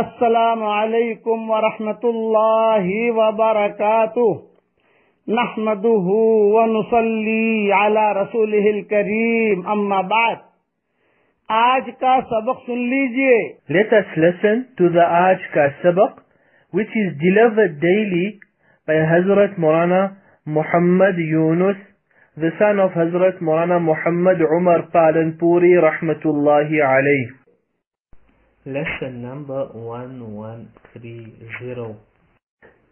السلام عليكم ورحمة الله وبركاته نحمده ونصلي على رسوله الكريم أما بعد آج کا سبق سن لیجئے Let us listen to the آج کا سبق which is delivered daily by Hazrat Morana Muhammad Yunus the son of Hazrat Morana Muhammad Umar Palanpuri Rahmatullahi alayh Lesson number 1130.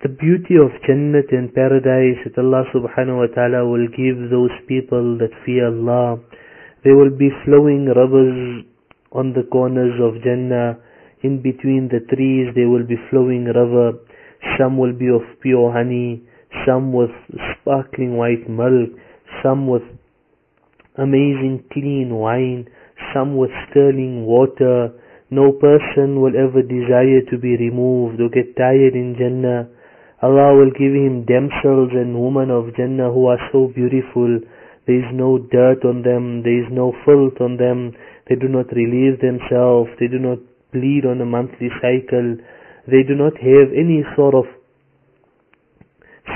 The beauty of Jannat and paradise that Allah subhanahu wa ta'ala will give those people that fear Allah. There will be flowing rivers on the corners of Jannah. In between the trees there will be flowing river. Some will be of pure honey, some with sparkling white milk, some with amazing clean wine, some with sterling water. No person will ever desire to be removed or get tired in Jannah. Allah will give him damsels and women of Jannah who are so beautiful. There is no dirt on them, there is no filth on them, they do not relieve themselves, they do not bleed on a monthly cycle, they do not have any sort of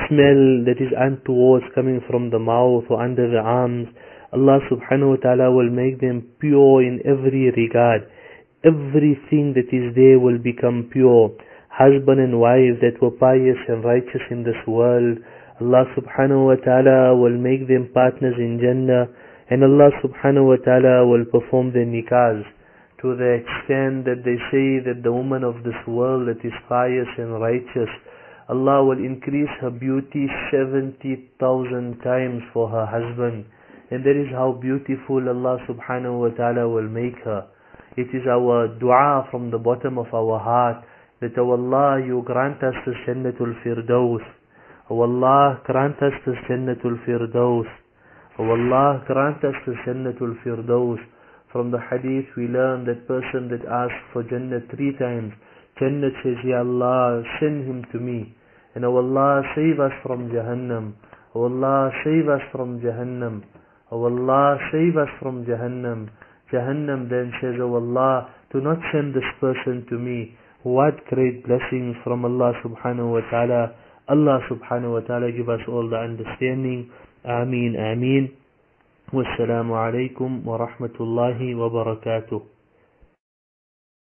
smell that is untoward coming from the mouth or under the arms. Allah subhanahu wa ta'ala will make them pure in every regard. Everything that is there will become pure. Husband and wife that were pious and righteous in this world, Allah subhanahu wa ta'ala will make them partners in Jannah and Allah subhanahu wa ta'ala will perform their nikahs to the extent that they say that the woman of this world that is pious and righteous Allah will increase her beauty 70,000 times for her husband. And that is how beautiful Allah subhanahu wa ta'ala will make her. It is our dua from the bottom of our heart that, O Allah, you grant us the Jannatul Firdaus. O Allah, grant us the Jannatul Firdaus. O Allah, grant us the Jannatul Firdaus. From the hadith we learn that person that asks for Jannah three times, Jannah says, Ya Allah, send him to me. And O Allah, save us from Jahannam. O Allah, save us from Jahannam. O Allah, save us from Jahannam. Jahannam then says, O Allah, do not send this person to me. What great blessings from Allah subhanahu wa ta'ala. Allah subhanahu wa ta'ala give us all the understanding. Ameen, Ameen. Wassalamu alaikum wa rahmatullahi wa barakatuh.